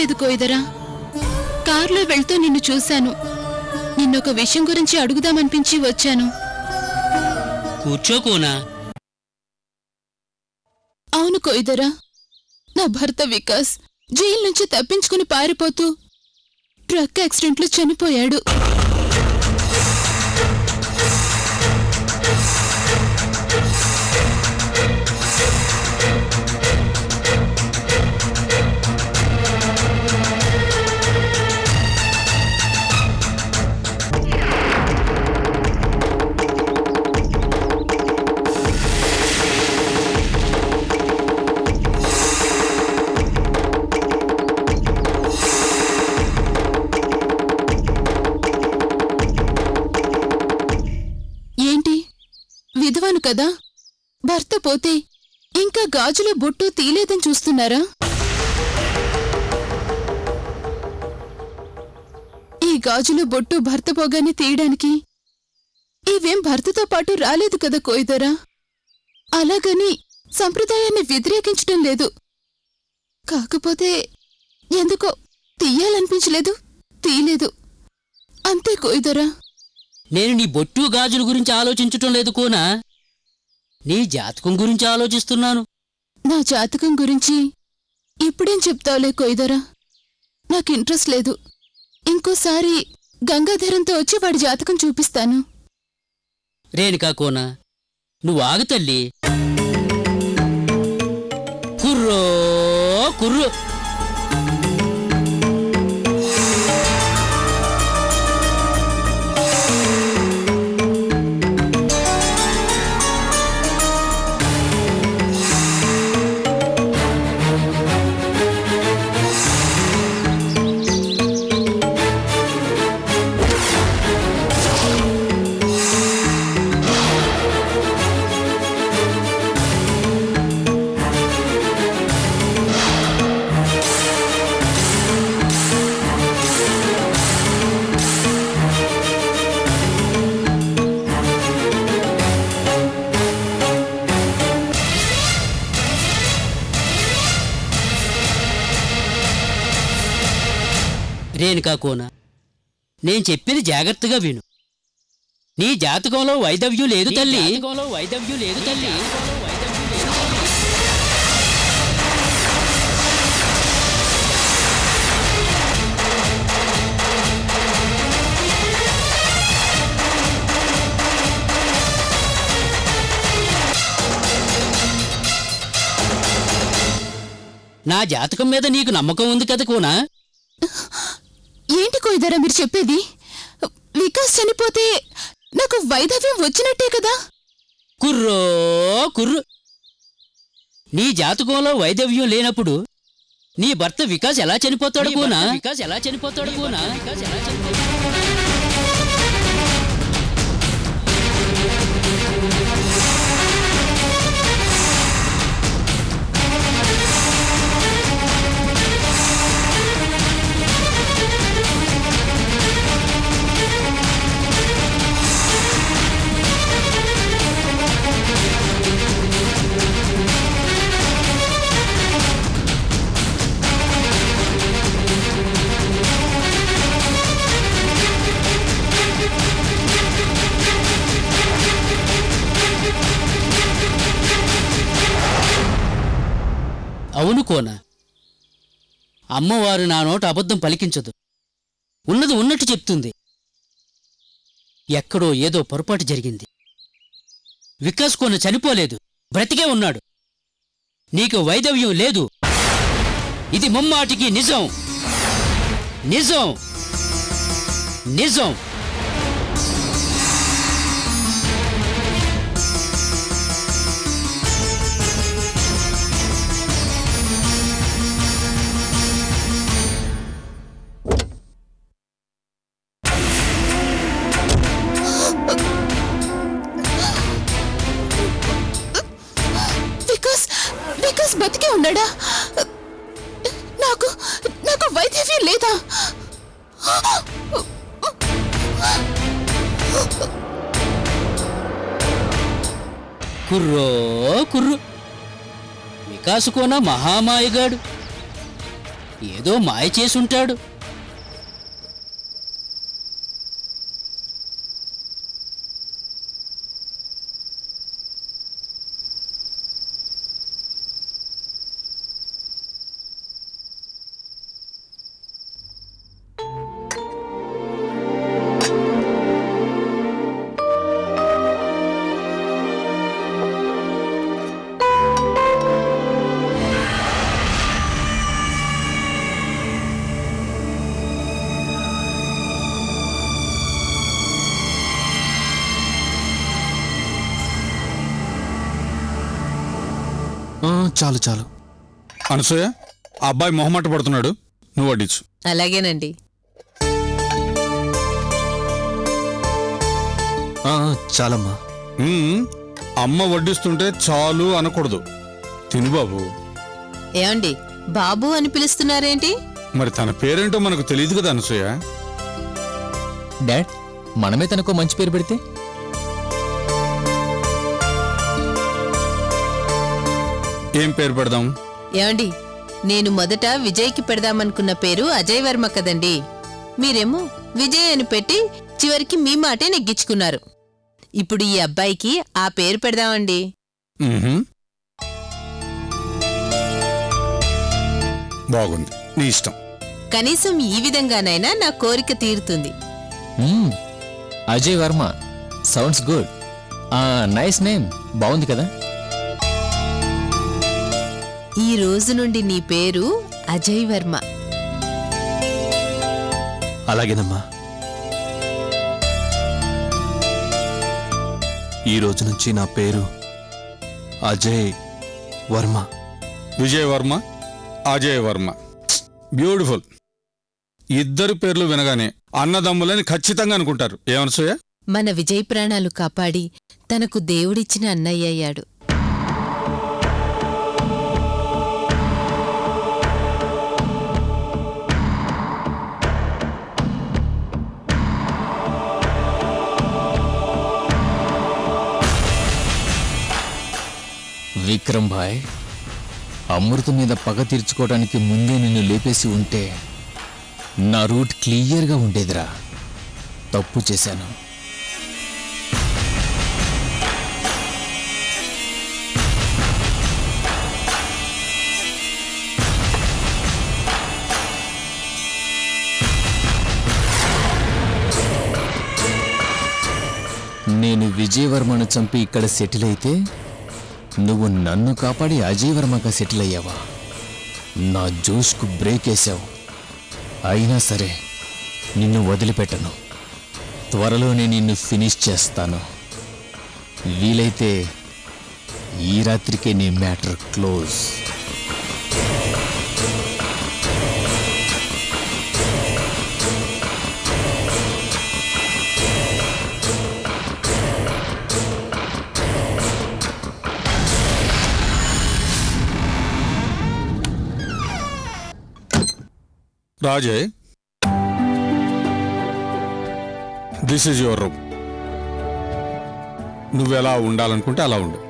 లేదు కోయిదరా కారులో వెళ్తూ నిన్ను చూశాను. నిన్నొక విషయం గురించి అడుగుదామనిపించి వచ్చాను. కూర్చో కోనా అవును కోయిదరా నా భర్త వికాస్ జైలు నుంచి తప్పించుకుని పారిపోతూ ట్రక్ యాక్సిడెంట్లో చనిపోయాడు. పోతే ఇంకా గాజుల బొట్టు తీలేదని చూస్తున్నారా? ఈ గాజులు బొట్టు భర్త పోగానే తీయడానికి ఇవేం భర్తతో పాటు రాలేదు కదా కోయిదరా? అలాగని సంప్రదాయాన్ని వ్యతిరేకించటం లేదు. కాకపోతే ఎందుకో తీయాలనిపించలేదు తీయలేదు. అంతే కోయిదరా. నేను నీ బొట్టు గాజుల గురించి ఆలోచించటం లేదు కోనా? నీ జాతకం గురించి ఆలోచిస్తున్నాను. నా జాతకం గురించి ఇప్పుడేం చెప్తావులే కొయ్యదరా నాకు ఇంట్రెస్ట్ లేదు. ఇంకోసారి గంగాధరంతో వచ్చి వాడి జాతకం చూపిస్తాను. రేణుకా కోనా నువ్వు ఆగు తల్లి. కుర్రో కుర్రు. కోన? నేను చెప్పేది జాగ్రత్తగా విను. నీ జాతకంలో వైదవ్యం లేదు తల్లి. వైదవ్యం లేదు తల్లి. నా జాతకం మీద నీకు నమ్మకం ఉంది కదా కోనా? ఏంటి కొయ్యదరా మీరు చెప్పేది? వికాస్ చనిపోతే నాకు వైధవ్యం వచ్చినట్టే కదా? కుర్రో కుర్రు. నీ జాతకంలో వైదవ్యం లేనప్పుడు నీ భర్త వికాస్ ఎలా చనిపోతాడు కోనా వికాస్ ఎలా చనిపోతాడు కోనా వికాస్ ఎలా చనిపోతాడు అవును కోన. అమ్మవారు నా నోట అబద్ధం పలికించదు. ఉన్నది ఉన్నట్టు చెప్తుంది. ఎక్కడో ఏదో పొరపాటు జరిగింది. వికాస్ కోన చనిపోలేదు. బ్రతికే ఉన్నాడు. నీకు వైదవ్యం లేదు. ఇది ముమ్మాటికి నిజం. నిజం. నిజం. బతికే ఉన్నాడా? నాకు నాకు వైద్యవ్యం లేదా? కుర్రో కుర్రు. వికాసుకోన మహామాయగాడు. ఏదో మాయ చేసుంటాడు. చాలు చాలు. అనసూయ ఆ అబ్బాయి మొహమాట పడుతున్నాడు. నువ్వు వడ్డించు అలాగేనండి. ఆ, ఆ, చాలమ్మా. ఉమ్, అమ్మ వడ్డిస్తుంటే చాలు అనకూడదు. తిను బాబు. ఏమండి బాబు అని పిలుస్తున్నారేంటి? మరి తన పేరేంటో మనకు తెలియదు కదా అనసూయ. డాడ్ మనమే తనకు మంచి పేరు పెడితే ఏం పేరు పెడదాం? ఏమండి నేను మొదట విజయ్కి పెడదామనుకున్న పేరు అజయ్ వర్మ కదండి. మీరేమో విజయ్ అని పెట్టి చివరికి మీ మాటే నెగ్గించుకున్నారు. ఇప్పుడు ఈ అబ్బాయికి ఆ పేరు పెడదామండి. బాగుంది నీ ఇష్టం. కనీసం ఈ విధంగానైనా నా కోరిక తీరుతుంది. Ajay Varma sounds good. ఆ నైస్ నేమ్ బాగుంది కదా? ఈ రోజు నుండి నీ పేరు అజయ్ వర్మ. అలాగేనమ్మా. ఈ రోజు నుంచి నా పేరు అజయ్ వర్మ. విజయ్ వర్మ అజయ్ వర్మ. బ్యూటిఫుల్ ఇద్దరు పేర్లు వినగానే అన్నదమ్ములని ఖచ్చితంగా అనుకుంటారు. ఏమనసూయ? మన విజయ్ ప్రాణాలు కాపాడి తనకు దేవుడిచ్చిన అన్నయ్య అయ్యాడు. విక్రమ్ భాయ్ అమృతం మీద పగ తీర్చుకోవడానికి ముందే నిన్ను లేపేసి ఉంటే నా రూట్ క్లియర్గా ఉండేదిరా. తప్పు చేశాను. నేను విజయవర్మను చంపి ఇక్కడ సెటిల్ అయితే నువ్వు నన్ను కాపాడి అజయ్ వర్మగా సెటిల్ అయ్యావా? నా జోష్కు బ్రేక్ వేసావు. అయినా సరే నిన్ను వదిలిపెట్టను. త్వరలోనే నిన్ను ఫినిష్ చేస్తాను. వీలైతే ఈ రాత్రికే నీ matter close. Rajay this is your room నువ్వెలా ఉండాలనుకుంటే అలా ఉండు.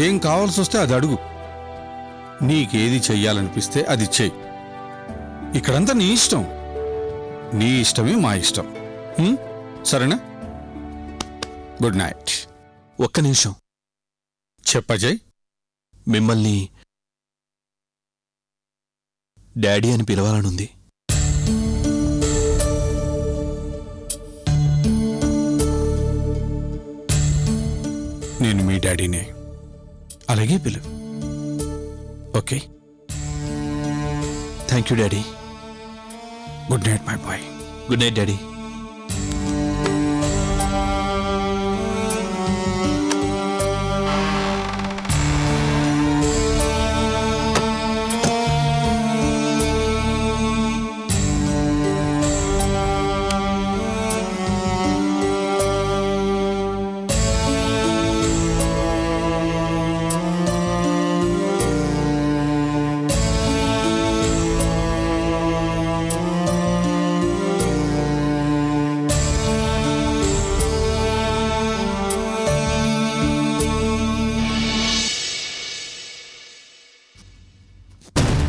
ఏం కావాల్సి వస్తే అది అడుగు. నీకేది చెయ్యాలనిపిస్తే అది చెయ్యి. ఇక్కడంతా నీ ఇష్టం. నీ ఇష్టమే మా ఇష్టం? సరేనా? గుడ్ నైట్ ఒక్క నిమిషం. చెప్పజయ్ మిమ్మల్ని డాడీ అని పిలవాలనుంది. నేను మీ డాడీనే. అలాగే పిలువు okay? Thank you daddy. Good night my boy. Good night daddy. you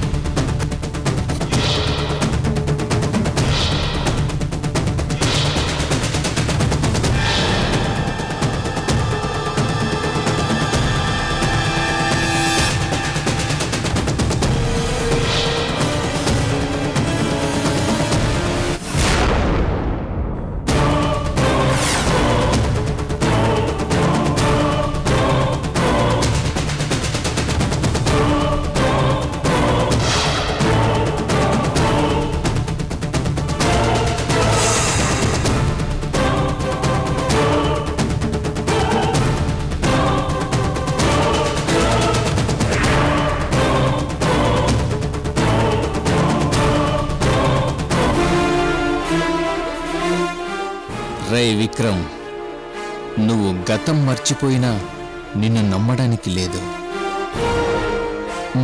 రే విక్రమ్ నువ్వు గతం మర్చిపోయినా నిన్ను నమ్మడానికి లేదు.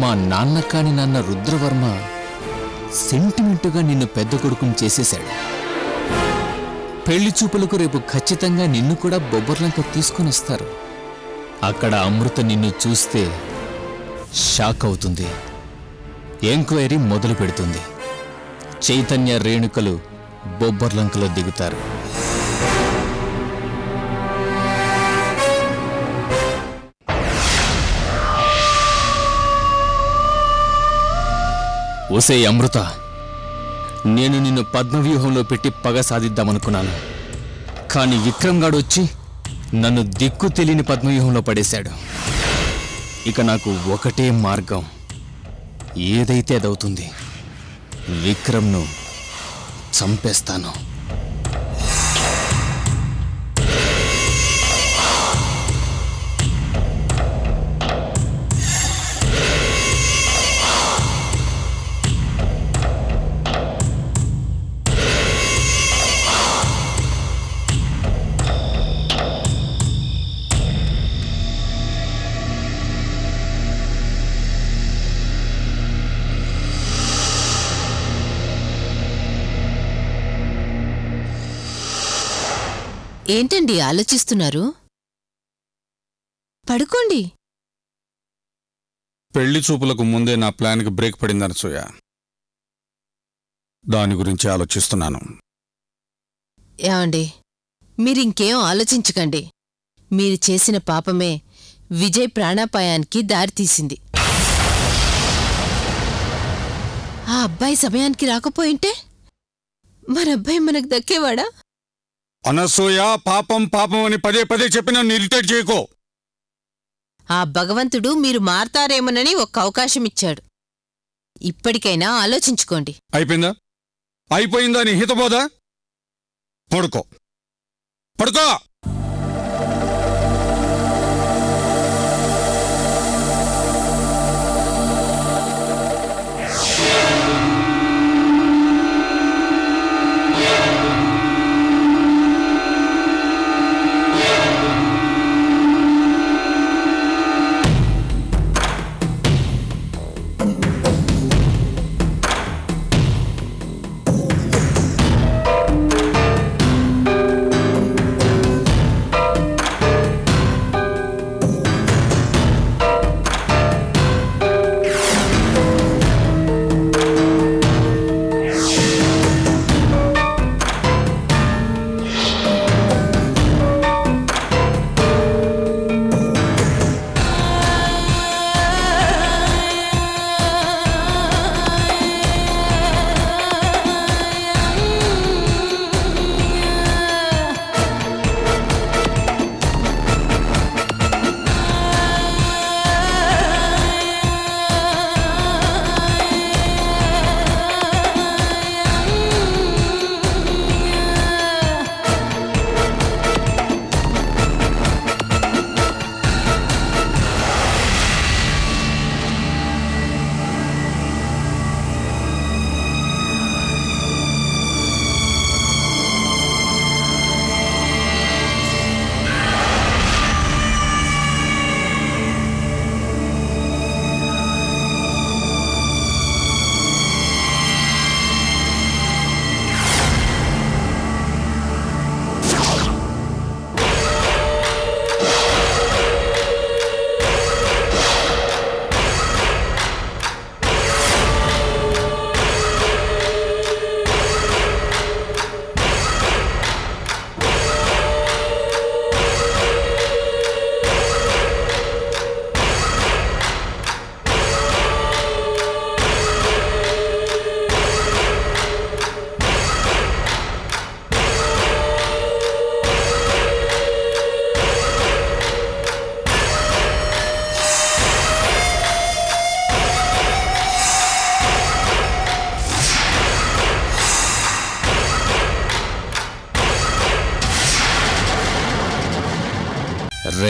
మా నాన్న కాని నాన్న రుద్రవర్మ సెంటిమెంటుగా నిన్ను పెద్ద కొడుకుని చేసేశాడు. పెళ్ళి చూపులకు రేపు ఖచ్చితంగా నిన్ను కూడా బొబ్బర్లంక తీసుకుని వస్తారు. అక్కడ అమృత నిన్ను చూస్తే షాక్ అవుతుంది. ఎంక్వైరీ మొదలు పెడుతుంది చైతన్య రేణుకలు బొబ్బర్లంకలో దిగుతారు. ఒసే అమృత నేను నిన్ను పద్మవ్యూహంలో పెట్టి పగ సాధిద్దామనుకున్నాను. కానీ విక్రమ్ గాడు వచ్చి నన్ను దిక్కు తెలియని పద్మవ్యూహంలో పడేశాడు. ఇక నాకు ఒకటే మార్గం. ఏదైతే అదవుతుంది విక్రమ్ను చంపేస్తాను. ఏంటండి ఆలోచిస్తున్నారు? పడుకోండి. పెళ్ళి చూపులకు ముందే నా ప్లాన్కి బ్రేక్ పడింది అనసూయ దాని గురించి ఆలోచిస్తున్నాను. ఏమండి? మీరింకేం ఆలోచించకండి. మీరు చేసిన పాపమే విజయ్ ప్రాణాపాయానికి దారితీసింది ఆ అబ్బాయి సమయానికి రాకపోయింటే? మన అబ్బాయి మనకు దక్కేవాడా? అనసూయ పాపం పాపం అని పదే పదే చెప్పి నన్ను ఇరిటేట్ చేయకో. ఆ భగవంతుడు మీరు మారతారేమోనని ఒక అవకాశం ఇచ్చాడు. ఇప్పటికైనా ఆలోచించుకోండి. అయిపోయిందా? అయిపోయిందా నీ హితబోదా పడుకో. పడుకో!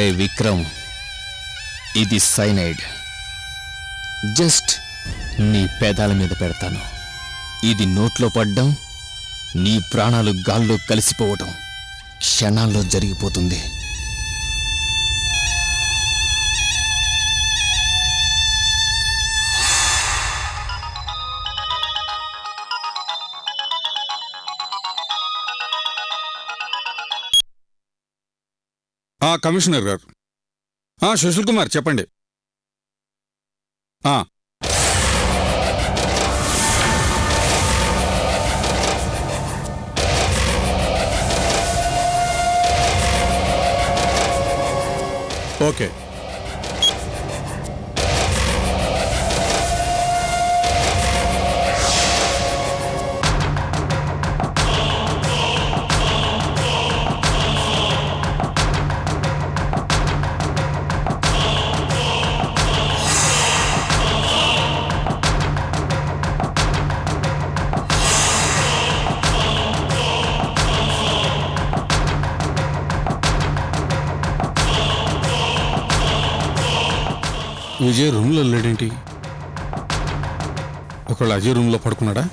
రే విక్రమ్. ఇది సైనైడ్. జస్ట్ నీ పేదాల మీద పెడతాను. ఇది నోట్లో పడ్డం నీ ప్రాణాలు గాల్లో కలిసిపోవటం క్షణాల్లో జరిగిపోతుంది. కమిషనర్ గారు. సుశీల్ కుమార్ చెప్పండి. ఓకే. అజయ్ రూమ్లో వెళ్ళాడేంటి ఒకవేళ అజయ్ రూమ్లో పడుకున్నాడా?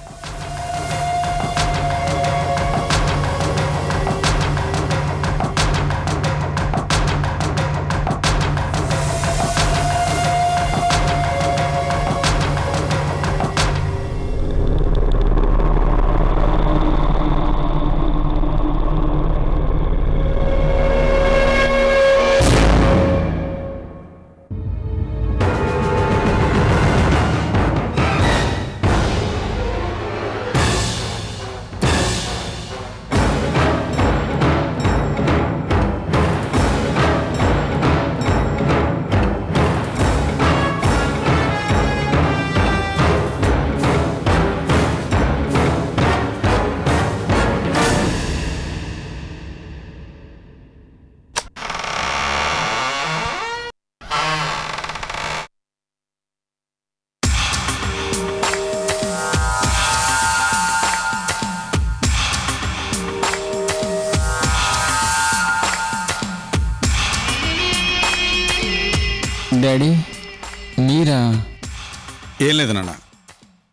ఏం లేదు నాన్న.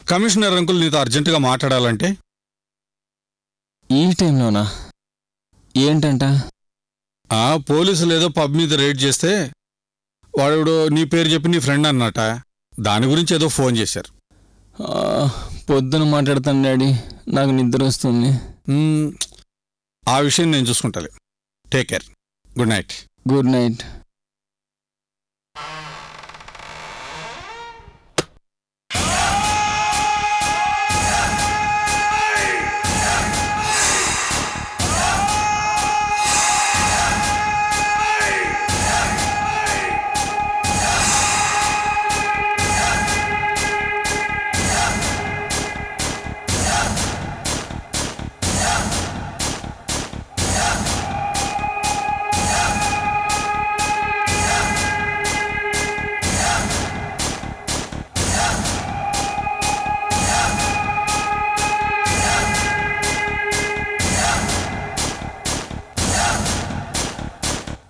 కమిషనర్ అంకుల్ నీతో అర్జెంటుగా మాట్లాడాలంటే? ఈ టైంలోనా? ఏంటంట? ఆ పోలీసులు ఏదో పబ్ మీద రైడ్ చేస్తే వాడు నీ పేరు చెప్పి నీ ఫ్రెండ్ అన్నట. దాని గురించి ఏదో ఫోన్ చేశారు. పొద్దున మాట్లాడతాను డాడీ. నాకు నిద్ర వస్తుంది. ఆ విషయం నేను చూసుకుంటాలే. Take care. Good night. Good night.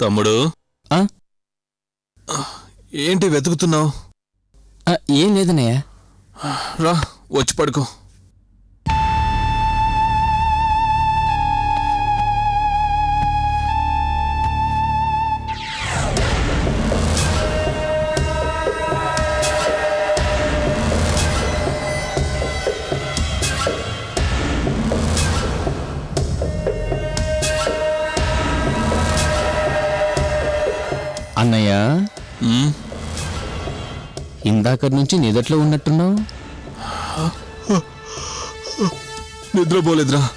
తమ్ముడు? ఆ? ఏంటి వెతుకుతున్నావు? ఏం లేదన్నయ్య రా వచ్చి పడుకో. అన్నయ్య. ఇందాక నుంచి నిదట్లో ఉన్నట్టున్నావు. నిద్రపోలేదురా.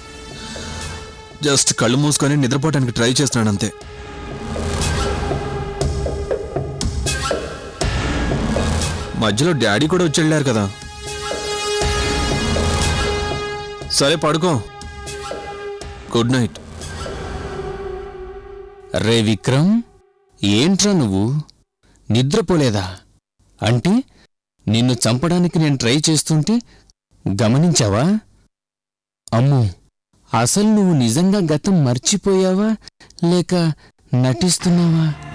జస్ట్ కళ్ళు మూసుకొని నిద్రపోవడానికి ట్రై చేస్తున్నాను అంతే మధ్యలో డాడీ కూడా వచ్చి వెళ్ళారు కదా. సరే పడుకో. Good night. రే విక్రమ్. ఏంట్రా నువ్వు? నిద్రపోలేదా? అంటే నిన్ను చంపడానికి నేను ట్రై చేస్తుంటే గమనించావా? అమ్ము అసలు నువ్వు నిజంగా గతం మర్చిపోయావా లేక నటిస్తున్నావా?